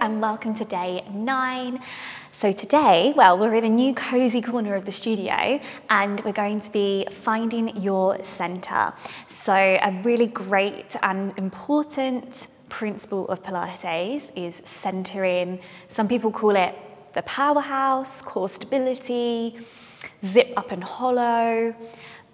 and welcome to day nine. So today, well, we're in a new cozy corner of the studio and we're going to be finding your center. So a really great and important principle of Pilates is centering. Some people call it the powerhouse, core stability, zip up and hollow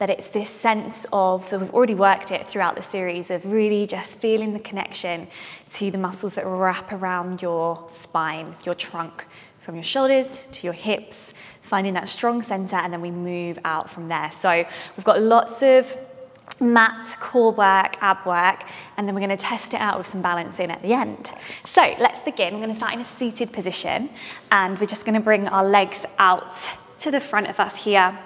that it's this sense of, we've already worked it throughout the series, of really just feeling the connection to the muscles that wrap around your spine, your trunk, from your shoulders to your hips, finding that strong center, and then we move out from there. So we've got lots of mat, core work, ab work, and then we're gonna test it out with some balancing at the end. So let's begin. We're gonna start in a seated position, and we're just gonna bring our legs out to the front of us here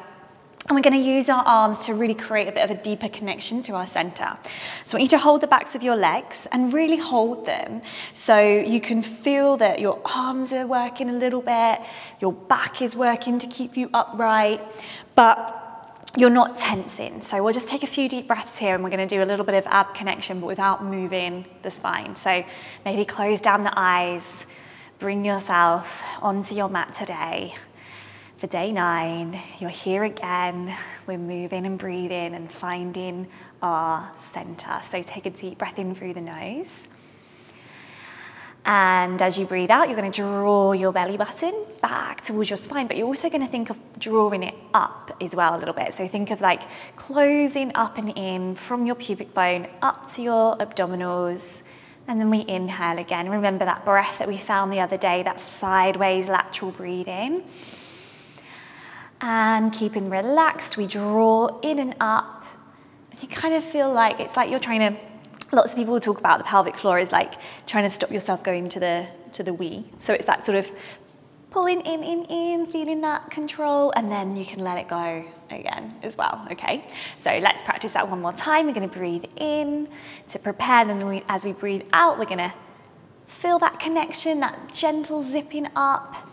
and we're going to use our arms to really create a bit of a deeper connection to our center. So I want you to hold the backs of your legs and really hold them so you can feel that your arms are working a little bit, your back is working to keep you upright, but you're not tensing. So we'll just take a few deep breaths here and we're going to do a little bit of ab connection but without moving the spine. So maybe close down the eyes, bring yourself onto your mat today for day nine. You're here again. We're moving and breathing and finding our center. So take a deep breath in through the nose. And as you breathe out, you're going to draw your belly button back towards your spine, but you're also going to think of drawing it up as well a little bit. So think of like closing up and in from your pubic bone up to your abdominals. And then we inhale again. Remember that breath that we found the other day, that sideways lateral breathing. And keeping relaxed, we draw in and up. If you kind of feel like it's like you're trying to, lots of people talk about the pelvic floor is like trying to stop yourself going to the, to the wee. So it's that sort of pulling in, in, in, feeling that control, and then you can let it go again as well, okay? So let's practice that one more time. We're gonna breathe in to prepare, and then we, as we breathe out, we're gonna feel that connection, that gentle zipping up,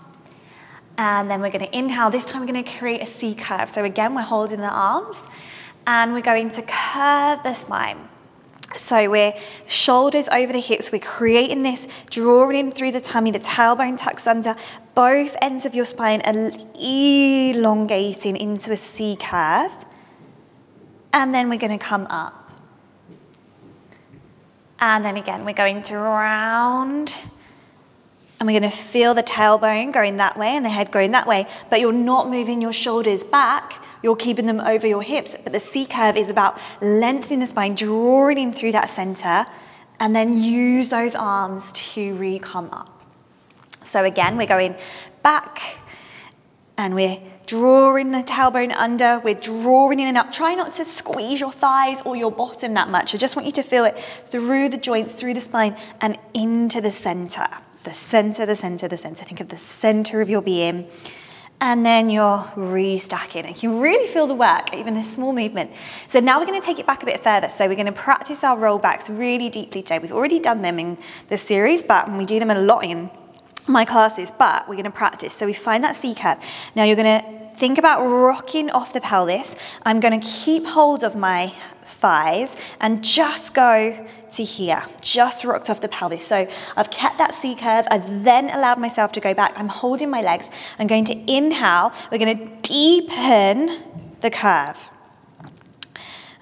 and then we're going to inhale. This time we're going to create a C curve. So again, we're holding the arms and we're going to curve the spine. So we're shoulders over the hips. We're creating this, drawing in through the tummy, the tailbone tucks under, both ends of your spine are elongating into a C curve. And then we're going to come up. And then again, we're going to round and we're going to feel the tailbone going that way and the head going that way, but you're not moving your shoulders back. You're keeping them over your hips. But the C curve is about lengthening the spine, drawing in through that center, and then use those arms to re come up. So again, we're going back and we're drawing the tailbone under, we're drawing in and up. Try not to squeeze your thighs or your bottom that much. I just want you to feel it through the joints, through the spine, and into the center the center, the center, the center. Think of the center of your being. And then you're restacking. And you can really feel the work, even a small movement. So now we're going to take it back a bit further. So we're going to practice our rollbacks really deeply today. We've already done them in this series, but we do them a lot in my classes, but we're going to practice. So we find that C curve. Now you're going to think about rocking off the pelvis. I'm going to keep hold of my thighs and just go to here, just rocked off the pelvis. So I've kept that C curve. I've then allowed myself to go back. I'm holding my legs. I'm going to inhale. We're going to deepen the curve.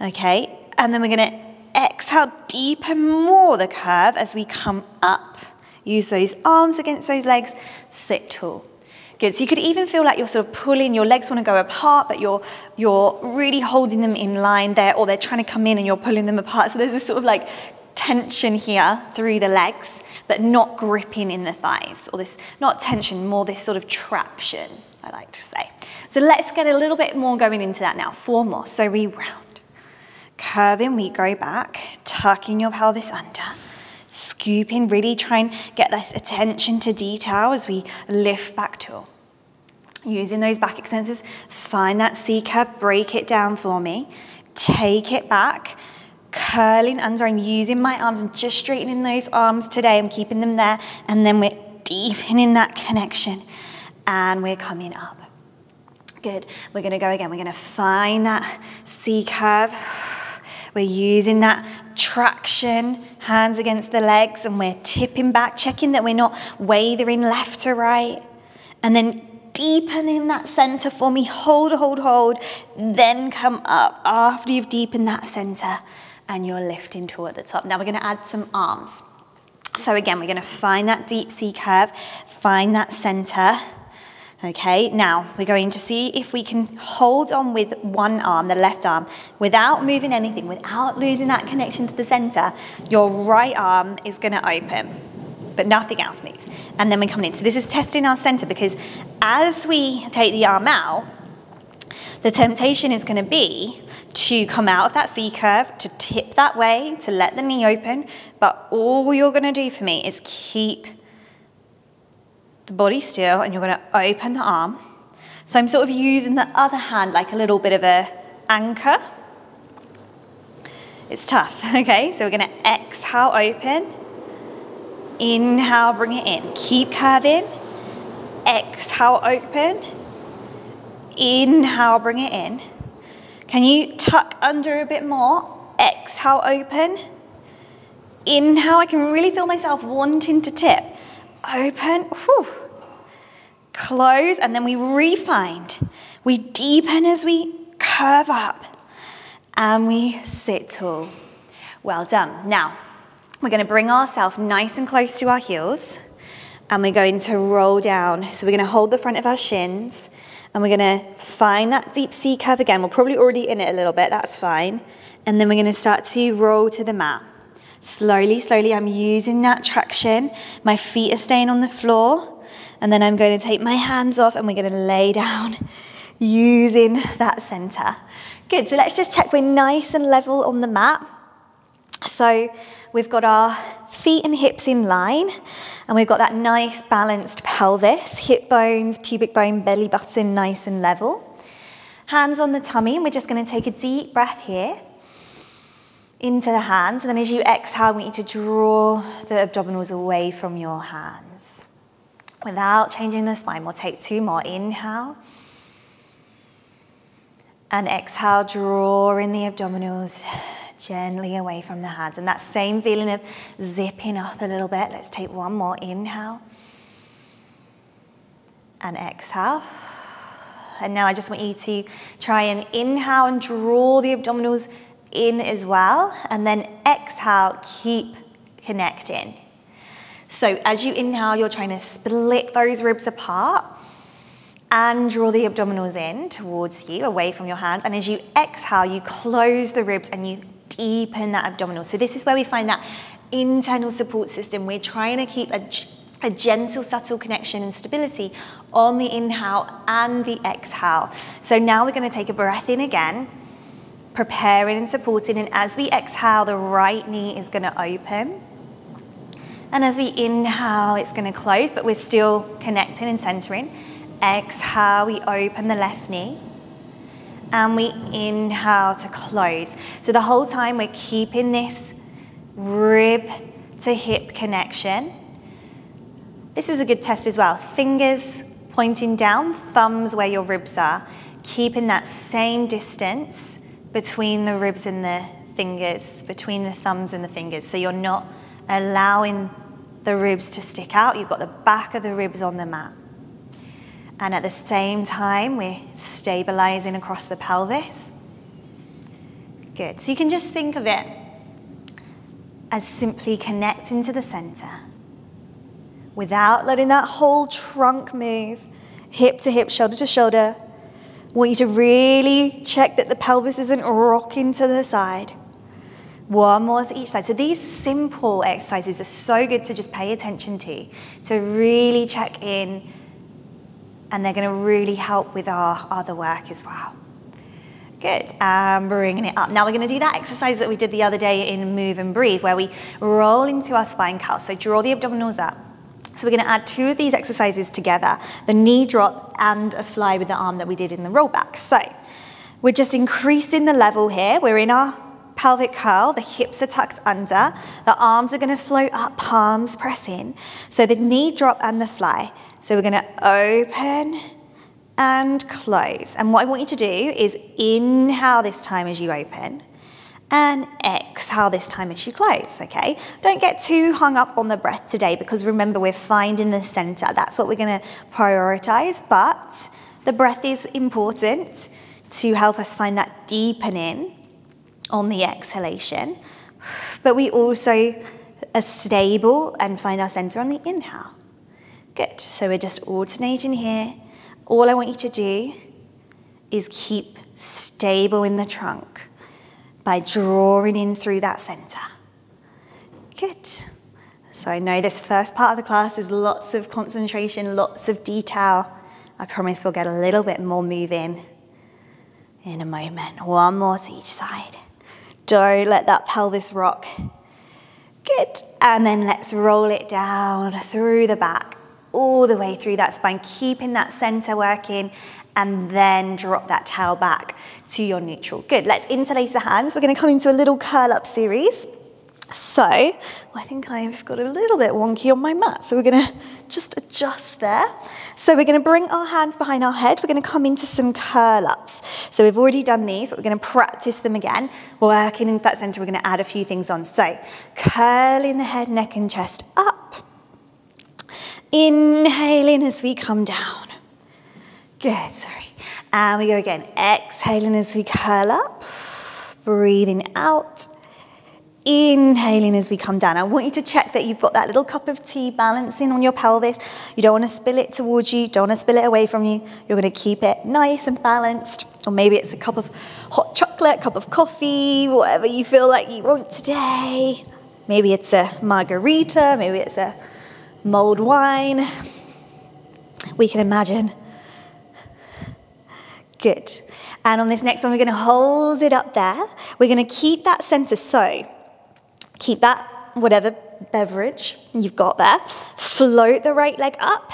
Okay, and then we're going to exhale, deepen more the curve as we come up. Use those arms against those legs, sit tall. Good. So you could even feel like you're sort of pulling, your legs want to go apart, but you're, you're really holding them in line there, or they're trying to come in and you're pulling them apart. So there's this sort of like tension here through the legs, but not gripping in the thighs, or this, not tension, more this sort of traction, I like to say. So let's get a little bit more going into that now. Four more. So we round. Curving, we go back, tucking your pelvis under scooping, really try and get this attention to detail as we lift back to. Using those back extensors, find that C curve, break it down for me, take it back, curling under. I'm using my arms, I'm just straightening those arms today, I'm keeping them there, and then we're deepening that connection, and we're coming up. Good. We're going to go again. We're going to find that C curve We're using that traction, hands against the legs, and we're tipping back, checking that we're not wavering left to right. And then deepening that center for me. Hold, hold, hold. Then come up after you've deepened that center and you're lifting toward the top. Now we're gonna add some arms. So again, we're gonna find that deep C curve, find that center. Okay, now we're going to see if we can hold on with one arm, the left arm, without moving anything, without losing that connection to the center. Your right arm is gonna open, but nothing else moves. And then we're coming in. So this is testing our center because as we take the arm out, the temptation is gonna be to come out of that C curve, to tip that way, to let the knee open. But all you're gonna do for me is keep the body still and you're going to open the arm. So I'm sort of using the other hand like a little bit of a anchor. It's tough, okay? So we're going to exhale, open. Inhale, bring it in. Keep curving. Exhale, open. Inhale, bring it in. Can you tuck under a bit more? Exhale, open. Inhale, I can really feel myself wanting to tip. Open, whew close, and then we refind. We deepen as we curve up, and we sit tall. Well done. Now, we're going to bring ourselves nice and close to our heels, and we're going to roll down. So we're going to hold the front of our shins, and we're going to find that deep C curve again. We're probably already in it a little bit, that's fine. And then we're going to start to roll to the mat. Slowly, slowly, I'm using that traction. My feet are staying on the floor. And then I'm going to take my hands off and we're going to lay down using that center. Good, so let's just check we're nice and level on the mat. So we've got our feet and hips in line and we've got that nice balanced pelvis, hip bones, pubic bone, belly button nice and level. Hands on the tummy and we're just going to take a deep breath here into the hands and then as you exhale, want you to draw the abdominals away from your hands without changing the spine. We'll take two more. Inhale. And exhale, draw in the abdominals gently away from the hands. And that same feeling of zipping up a little bit. Let's take one more. Inhale. And exhale. And now I just want you to try and inhale and draw the abdominals in as well. And then exhale, keep connecting. So as you inhale, you're trying to split those ribs apart and draw the abdominals in towards you, away from your hands. And as you exhale, you close the ribs and you deepen that abdominal. So this is where we find that internal support system. We're trying to keep a, a gentle, subtle connection and stability on the inhale and the exhale. So now we're going to take a breath in again, preparing and supporting. And as we exhale, the right knee is going to open. And as we inhale, it's going to close, but we're still connecting and centering. Exhale, we open the left knee. And we inhale to close. So the whole time we're keeping this rib to hip connection. This is a good test as well. Fingers pointing down, thumbs where your ribs are, keeping that same distance between the ribs and the fingers, between the thumbs and the fingers. So you're not allowing the ribs to stick out. You've got the back of the ribs on the mat. And at the same time, we're stabilizing across the pelvis. Good. So you can just think of it as simply connecting to the center without letting that whole trunk move, hip to hip, shoulder to shoulder. I want you to really check that the pelvis isn't rocking to the side. One more to each side. So these simple exercises are so good to just pay attention to, to really check in, and they're going to really help with our other work as well. Good, um, bringing it up. Now we're going to do that exercise that we did the other day in Move and Breathe, where we roll into our spine curl. So draw the abdominals up. So we're going to add two of these exercises together, the knee drop and a fly with the arm that we did in the roll back. So we're just increasing the level here. We're in our pelvic curl, the hips are tucked under, the arms are going to float up, palms press in. So the knee drop and the fly. So we're going to open and close. And what I want you to do is inhale this time as you open and exhale this time as you close, okay? Don't get too hung up on the breath today because remember we're finding the center. That's what we're gonna prioritize, but the breath is important to help us find that deepening on the exhalation. But we also are stable and find our center on the inhale. Good, so we're just alternating here. All I want you to do is keep stable in the trunk by drawing in through that center. Good. So I know this first part of the class is lots of concentration, lots of detail. I promise we'll get a little bit more moving in a moment. One more to each side. Don't let that pelvis rock. Good. And then let's roll it down through the back, all the way through that spine, keeping that center working, and then drop that tail back to your neutral. Good. Let's interlace the hands. We're going to come into a little curl up series. So, I think I've got a little bit wonky on my mat, so we're going to just adjust there. So we're going to bring our hands behind our head. We're going to come into some curl ups. So we've already done these, but we're going to practice them again. Working into that center, we're going to add a few things on. So curling the head, neck and chest up. Inhaling as we come down. Good, sorry. And we go again. Exhaling as we curl up. Breathing out. Inhaling as we come down. I want you to check that you've got that little cup of tea balancing on your pelvis. You don't want to spill it towards you, don't want to spill it away from you. You're going to keep it nice and balanced. Or maybe it's a cup of hot chocolate, cup of coffee, whatever you feel like you want today. Maybe it's a margarita, maybe it's a mulled wine. We can imagine. Good. And on this next one, we're going to hold it up there. We're going to keep that center so Keep that, whatever beverage you've got there. Float the right leg up.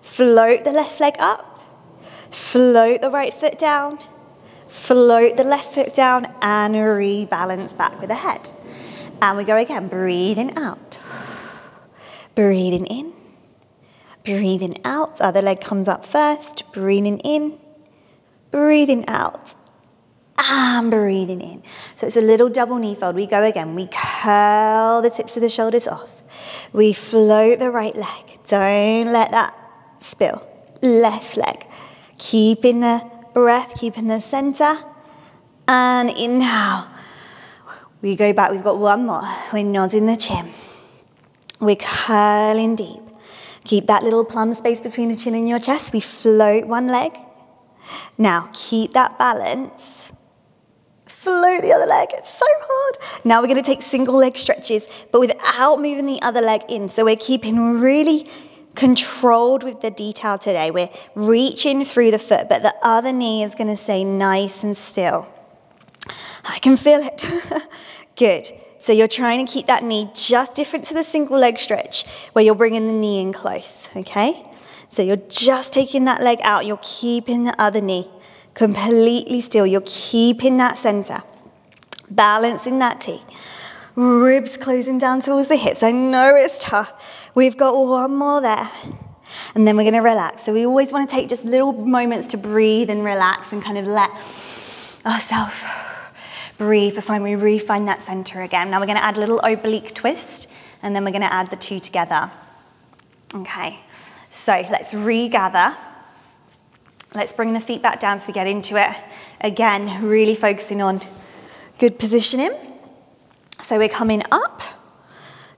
Float the left leg up. Float the right foot down. Float the left foot down and rebalance back with the head. And we go again, breathing out. Breathing in. Breathing out. Other leg comes up first. Breathing in. Breathing out and breathing in. So it's a little double knee fold. We go again. We curl the tips of the shoulders off. We float the right leg. Don't let that spill. Left leg. Keeping the breath, keeping the center. And inhale. We go back. We've got one more. We're nodding the chin. We're curling deep. Keep that little plum space between the chin and your chest. We float one leg. Now keep that balance float the other leg. It's so hard. Now we're going to take single leg stretches, but without moving the other leg in. So we're keeping really controlled with the detail today. We're reaching through the foot, but the other knee is going to stay nice and still. I can feel it. Good. So you're trying to keep that knee just different to the single leg stretch where you're bringing the knee in close, okay? So you're just taking that leg out, you're keeping the other knee completely still. You're keeping that center, balancing that tea. Ribs closing down towards the hips. I know it's tough. We've got one more there. And then we're going to relax. So we always want to take just little moments to breathe and relax and kind of let ourselves breathe before we refine that center again. Now we're going to add a little oblique twist and then we're going to add the two together. Okay, so let's regather. Let's bring the feet back down so we get into it. Again, really focusing on good positioning. So we're coming up,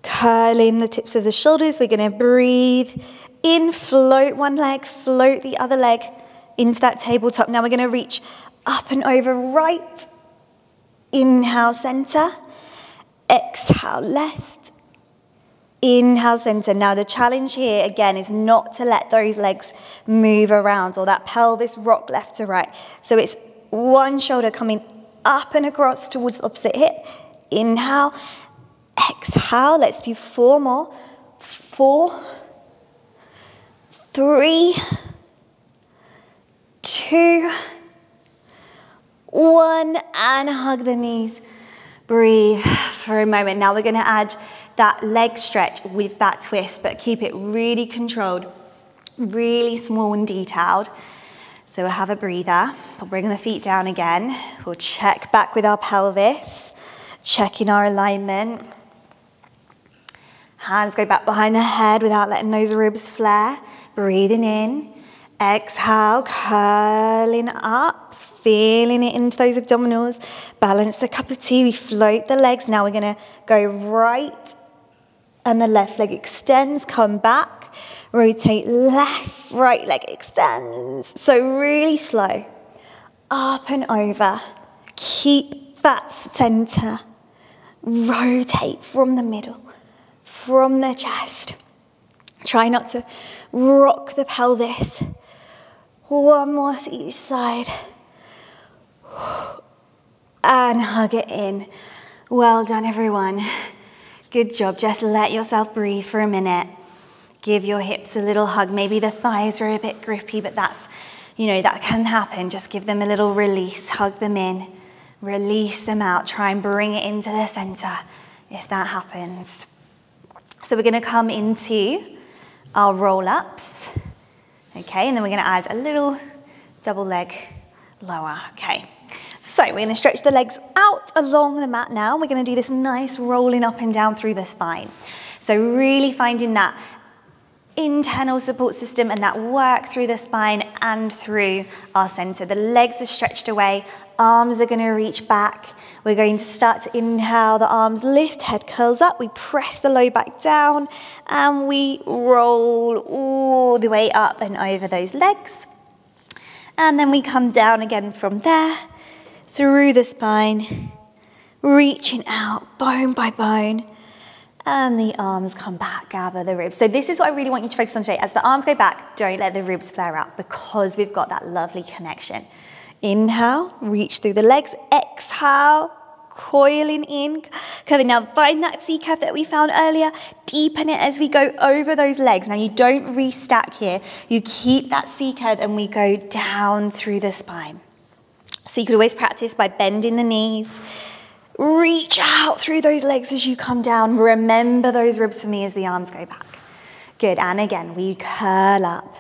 curling the tips of the shoulders. We're going to breathe in, float one leg, float the other leg into that tabletop. Now we're going to reach up and over right. Inhale, center. Exhale, left. Inhale, center. Now, the challenge here again is not to let those legs move around or that pelvis rock left to right. So it's one shoulder coming up and across towards the opposite hip. Inhale, exhale. Let's do four more. Four, three, two, one, and hug the knees. Breathe for a moment. Now we're going to add that leg stretch with that twist, but keep it really controlled, really small and detailed. So we'll have a breather. We'll bring the feet down again. We'll check back with our pelvis, checking our alignment. Hands go back behind the head without letting those ribs flare. Breathing in. Exhale, curling up, feeling it into those abdominals. Balance the cup of tea. We float the legs. Now we're going to go right and the left leg extends, come back, rotate left, right leg extends. So really slow, up and over. Keep that center. Rotate from the middle, from the chest. Try not to rock the pelvis. One more to each side. And hug it in. Well done, everyone. Good job. Just let yourself breathe for a minute. Give your hips a little hug. Maybe the thighs are a bit grippy, but that's, you know, that can happen. Just give them a little release. Hug them in. Release them out. Try and bring it into the center if that happens. So we're going to come into our roll ups. Okay, and then we're going to add a little double leg lower. Okay. So we're going to stretch the legs out along the mat now. We're going to do this nice rolling up and down through the spine. So really finding that internal support system and that work through the spine and through our center. The legs are stretched away, arms are going to reach back. We're going to start to inhale, the arms lift, head curls up. We press the low back down and we roll all the way up and over those legs. And then we come down again from there through the spine, reaching out bone by bone. And the arms come back, gather the ribs. So this is what I really want you to focus on today. As the arms go back, don't let the ribs flare out because we've got that lovely connection. Inhale, reach through the legs. Exhale, coiling in, curving. Now find that C curve that we found earlier, deepen it as we go over those legs. Now you don't restack here, you keep that C curve and we go down through the spine. So you could always practice by bending the knees. Reach out through those legs as you come down. Remember those ribs for me as the arms go back. Good, and again, we curl up.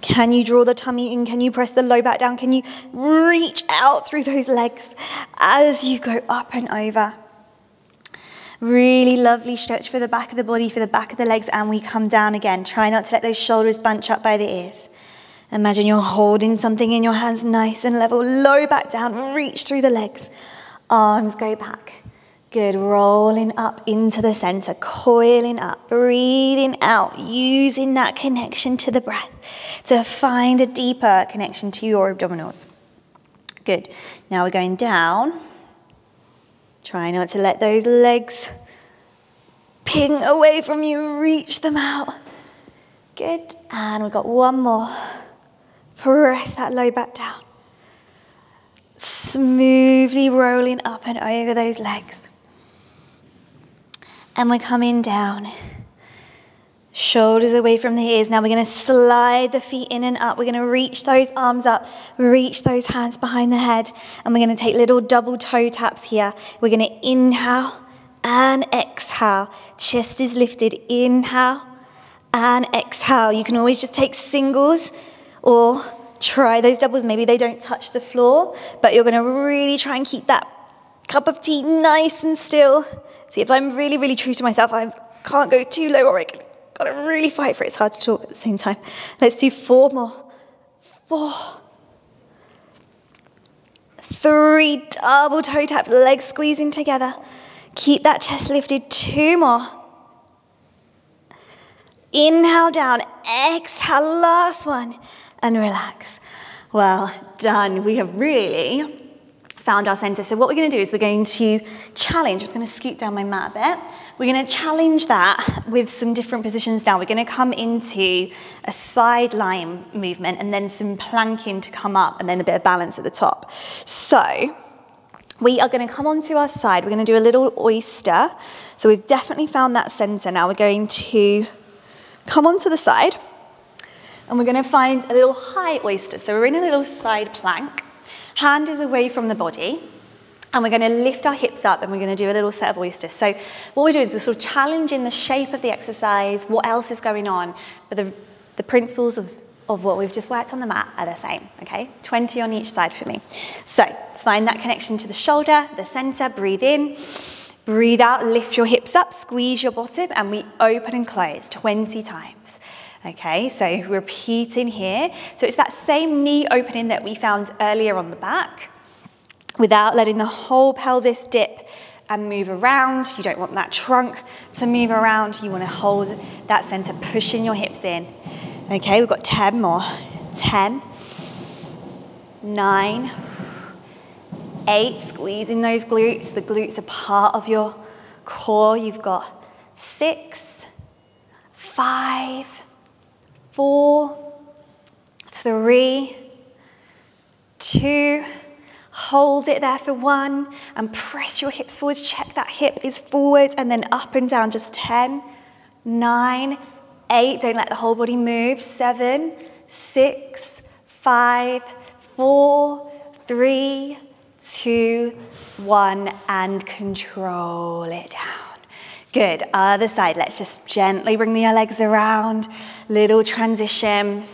Can you draw the tummy in? Can you press the low back down? Can you reach out through those legs as you go up and over? Really lovely stretch for the back of the body, for the back of the legs, and we come down again. Try not to let those shoulders bunch up by the ears. Imagine you're holding something in your hands nice and level. Low back down, reach through the legs. Arms go back. Good, rolling up into the center, coiling up, breathing out, using that connection to the breath to find a deeper connection to your abdominals. Good. Now we're going down. Try not to let those legs ping away from you, reach them out. Good. And we've got one more. Press that low back down. Smoothly rolling up and over those legs. And we're coming down. Shoulders away from the ears. Now we're going to slide the feet in and up. We're going to reach those arms up, reach those hands behind the head. And we're going to take little double toe taps here. We're going to inhale and exhale. Chest is lifted. Inhale and exhale. You can always just take singles or try those doubles. Maybe they don't touch the floor, but you're going to really try and keep that cup of tea nice and still. See, if I'm really, really true to myself, I can't go too low or I can, got to really fight for it. It's hard to talk at the same time. Let's do four more. Four. Three double toe taps, legs squeezing together. Keep that chest lifted. Two more. Inhale down, exhale, last one and relax. Well done. We have really found our center. So what we're going to do is we're going to challenge. I'm just going to scoot down my mat a bit. We're going to challenge that with some different positions down. We're going to come into a side lying movement and then some planking to come up and then a bit of balance at the top. So we are going to come onto our side. We're going to do a little oyster. So we've definitely found that center. Now we're going to come onto the side and we're going to find a little high oyster. So we're in a little side plank. Hand is away from the body. And we're going to lift our hips up and we're going to do a little set of oysters. So what we're doing is we're sort of challenging the shape of the exercise, what else is going on, but the, the principles of of what we've just worked on the mat are the same, okay? 20 on each side for me. So find that connection to the shoulder, the center, breathe in, breathe out, lift your hips up, squeeze your bottom, and we open and close 20 times. Okay, so repeating here. So it's that same knee opening that we found earlier on the back without letting the whole pelvis dip and move around. You don't want that trunk to move around. You want to hold that center, pushing your hips in. Okay, we've got 10 more. 10, 9, 8, squeezing those glutes. The glutes are part of your core. You've got 6, 5, 4, 3, 2, hold it there for one and press your hips forwards. Check that hip is forward and then up and down. Just 10, 9, eight, don't let the whole body move, seven, six, five, four, three, two, one, and control it down. Good, other side, let's just gently bring the legs around, little transition.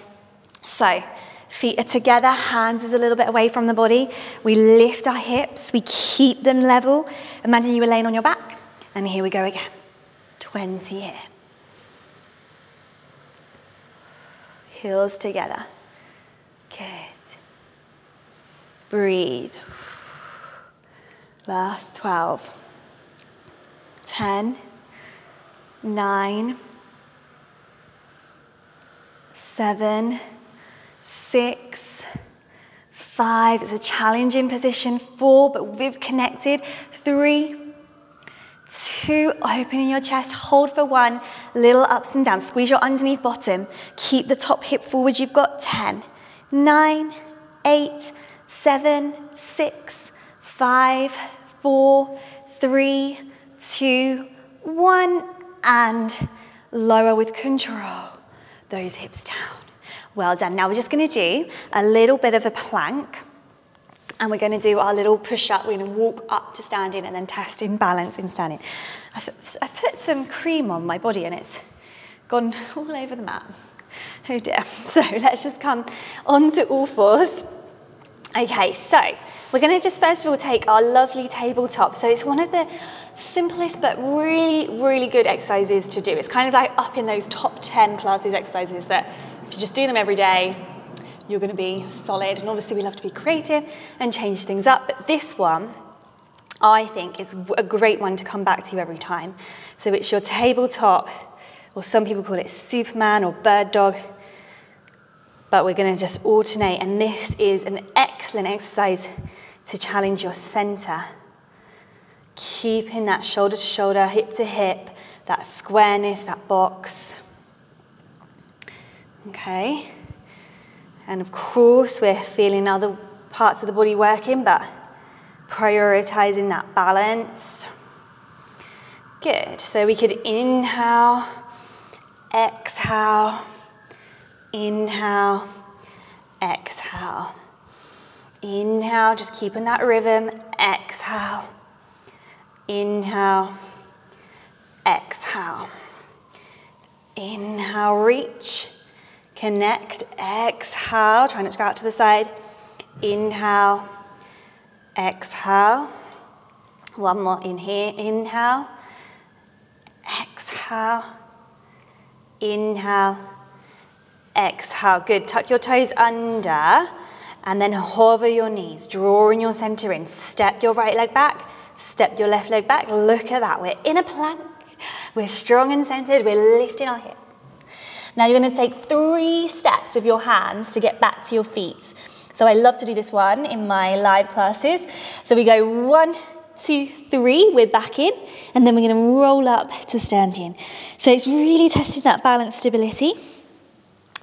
So, feet are together, hands is a little bit away from the body. We lift our hips, we keep them level. Imagine you were laying on your back, and here we go again. 20 here. heels together. Good. Breathe. Last 12. 10, 9, 7, 6, 5. It's a challenging position. 4, but we've connected. 3, two, opening your chest, hold for one, little ups and downs, squeeze your underneath bottom, keep the top hip forward, you've got 10, 9, 8, 7, 6, 5, 4, 3, 2, 1, and lower with control those hips down. Well done. Now we're just going to do a little bit of a plank and we're going to do our little push up. We're going to walk up to standing and then test in balance in standing. I've put some cream on my body and it's gone all over the mat. Oh dear. So let's just come onto all fours. Okay, so we're going to just first of all take our lovely tabletop. So it's one of the simplest but really, really good exercises to do. It's kind of like up in those top 10 Pilates exercises that if you just do them every day, you're going to be solid. And obviously, we love to be creative and change things up. But this one, I think, is a great one to come back to you every time. So it's your tabletop, or some people call it Superman or Bird Dog. But we're going to just alternate. And this is an excellent exercise to challenge your center. Keeping that shoulder to shoulder, hip to hip, that squareness, that box. Okay. And of course, we're feeling other parts of the body working, but prioritizing that balance. Good. So we could inhale, exhale, inhale, exhale. Inhale, just keeping that rhythm. Exhale, inhale, exhale. Inhale, reach. Connect, exhale, try not to go out to the side. Inhale, exhale. One more in here, inhale, exhale, inhale, exhale. Good, tuck your toes under and then hover your knees, drawing your center in. Step your right leg back, step your left leg back. Look at that, we're in a plank. We're strong and centered, we're lifting our hips. Now you're going to take three steps with your hands to get back to your feet. So I love to do this one in my live classes. So we go one, two, three, we're back in, and then we're going to roll up to standing. So it's really testing that balance stability.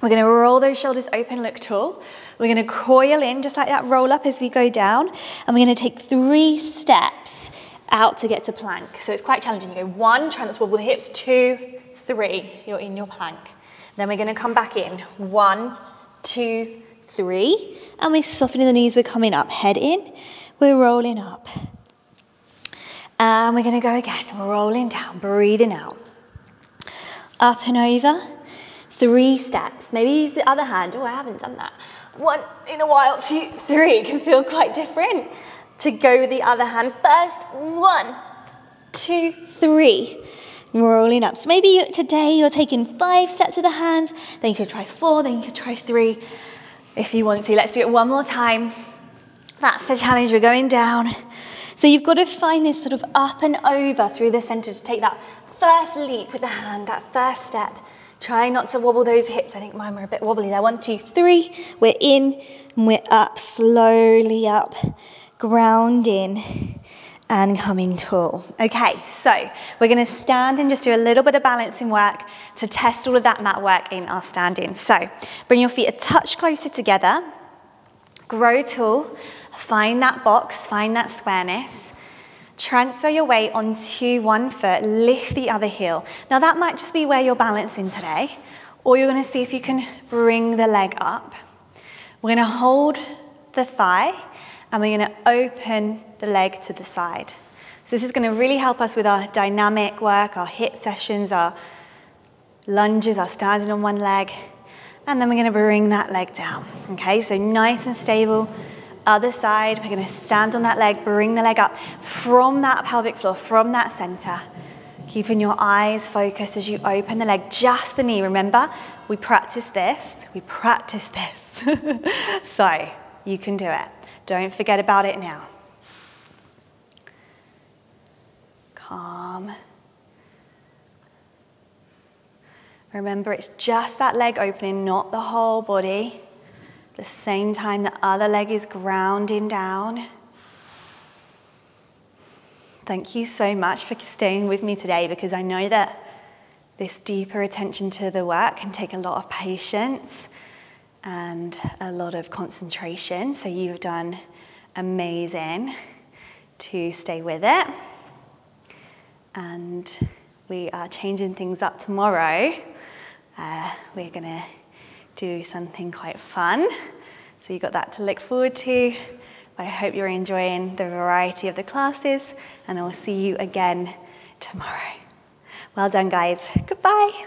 We're going to roll those shoulders open, look tall. We're going to coil in just like that, roll up as we go down, and we're going to take three steps out to get to plank. So it's quite challenging. You go one, try not to wobble the hips, two, three, you're in your plank. Then we're going to come back in. One, two, three. And we're softening the knees. We're coming up. Head in. We're rolling up. And we're going to go again. Rolling down. Breathing out. Up and over. Three steps. Maybe use the other hand. Oh, I haven't done that. One in a while, two, three. It can feel quite different to go with the other hand. First, one, two, three. Rolling up. So maybe today you're taking five steps with the hands, then you could try four, then you could try three if you want to. Let's do it one more time. That's the challenge. We're going down. So you've got to find this sort of up and over through the center to take that first leap with the hand, that first step. Try not to wobble those hips. I think mine were a bit wobbly there. One, two, three. We're in and we're up, slowly up, grounding and coming tall. Okay, so we're gonna stand and just do a little bit of balancing work to test all of that mat work in our standing. So bring your feet a touch closer together, grow tall, find that box, find that squareness, transfer your weight onto one foot, lift the other heel. Now that might just be where you're balancing today, or you're gonna see if you can bring the leg up. We're gonna hold the thigh and we're gonna open the leg to the side. So this is gonna really help us with our dynamic work, our HIIT sessions, our lunges, our standing on one leg, and then we're gonna bring that leg down, okay? So nice and stable. Other side, we're gonna stand on that leg, bring the leg up from that pelvic floor, from that center. Keeping your eyes focused as you open the leg, just the knee. Remember, we practice this, we practice this. so you can do it. Don't forget about it now. Calm. Remember, it's just that leg opening, not the whole body. The same time, the other leg is grounding down. Thank you so much for staying with me today because I know that this deeper attention to the work can take a lot of patience and a lot of concentration. So you've done amazing to stay with it. And we are changing things up tomorrow. Uh, we're going to do something quite fun. So you've got that to look forward to. But I hope you're enjoying the variety of the classes, and I'll see you again tomorrow. Well done, guys. Goodbye.